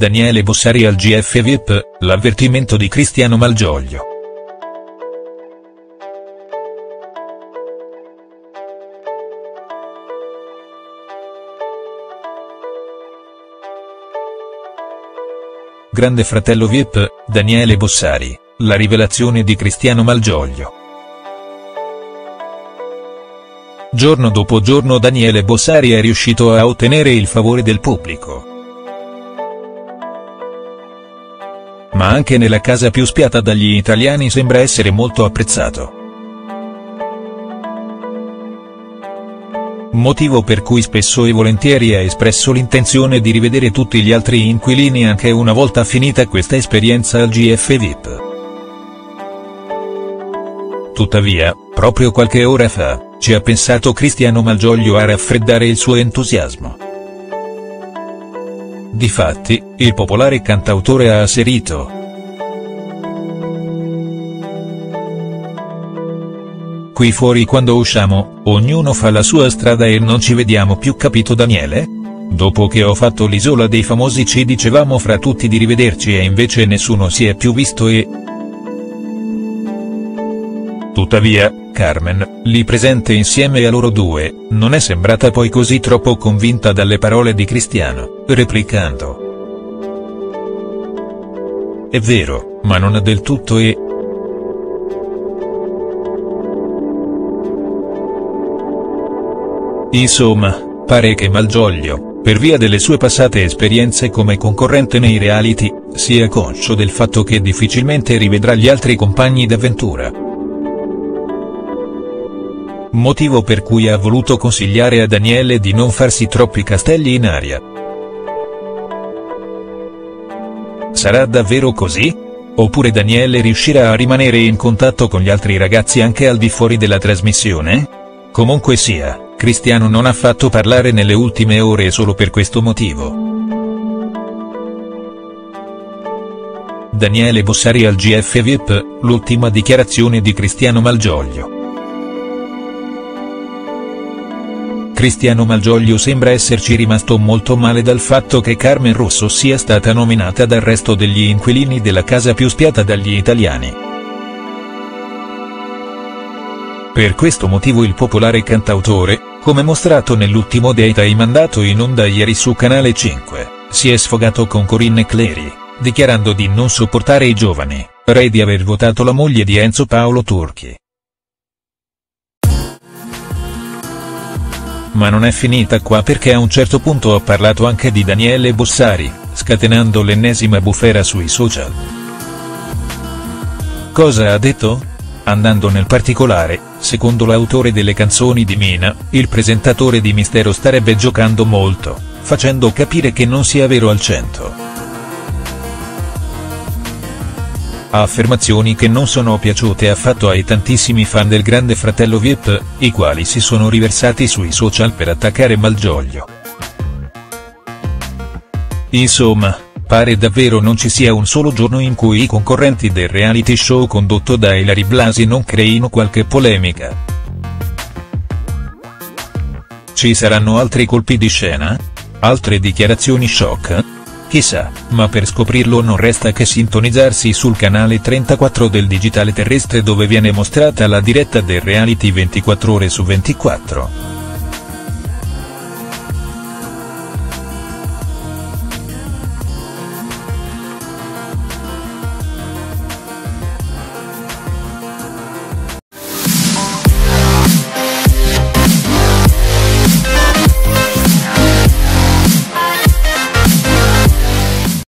Daniele Bossari al GF VIP, l'avvertimento di Cristiano Malgioglio. Grande fratello VIP, Daniele Bossari, la rivelazione di Cristiano Malgioglio. Giorno dopo giorno Daniele Bossari è riuscito a ottenere il favore del pubblico. Ma anche nella casa più spiata dagli italiani sembra essere molto apprezzato. Motivo per cui spesso e volentieri ha espresso l'intenzione di rivedere tutti gli altri inquilini anche una volta finita questa esperienza al GF VIP. Tuttavia, proprio qualche ora fa, ci ha pensato Cristiano Malgioglio a raffreddare il suo entusiasmo. Difatti, il popolare cantautore ha asserito. Qui fuori quando usciamo, ognuno fa la sua strada e non ci vediamo più capito Daniele? Dopo che ho fatto l'isola dei famosi ci dicevamo fra tutti di rivederci e invece nessuno si è più visto e... Tuttavia, Carmen, lì presente insieme a loro due, non è sembrata poi così troppo convinta dalle parole di Cristiano, replicando. È vero, ma non del tutto e... Insomma, pare che Malgioglio, per via delle sue passate esperienze come concorrente nei reality, sia conscio del fatto che difficilmente rivedrà gli altri compagni d'avventura motivo per cui ha voluto consigliare a Daniele di non farsi troppi castelli in aria. Sarà davvero così? Oppure Daniele riuscirà a rimanere in contatto con gli altri ragazzi anche al di fuori della trasmissione? Comunque sia, Cristiano non ha fatto parlare nelle ultime ore solo per questo motivo. Daniele Bossari al GF VIP, l'ultima dichiarazione di Cristiano Malgioglio. Cristiano Malgioglio sembra esserci rimasto molto male dal fatto che Carmen Rosso sia stata nominata dal resto degli inquilini della casa più spiata dagli italiani. Per questo motivo il popolare cantautore, come mostrato nell'ultimo daytime mandato in onda ieri su Canale 5, si è sfogato con Corinne Clery, dichiarando di non sopportare i giovani, re di aver votato la moglie di Enzo Paolo Turchi. Ma non è finita qua perché a un certo punto ha parlato anche di Daniele Bossari, scatenando l'ennesima bufera sui social. Cosa ha detto? Andando nel particolare, secondo l'autore delle canzoni di Mina, il presentatore di Mistero starebbe giocando molto, facendo capire che non sia vero al cento. Affermazioni che non sono piaciute affatto ai tantissimi fan del grande fratello Viep, i quali si sono riversati sui social per attaccare Malgioglio. Insomma, pare davvero non ci sia un solo giorno in cui i concorrenti del reality show condotto da Ilari Blasi non creino qualche polemica. Ci saranno altri colpi di scena? Altre dichiarazioni shock? Chissà, ma per scoprirlo non resta che sintonizzarsi sul canale 34 del digitale terrestre dove viene mostrata la diretta del reality 24 ore su 24.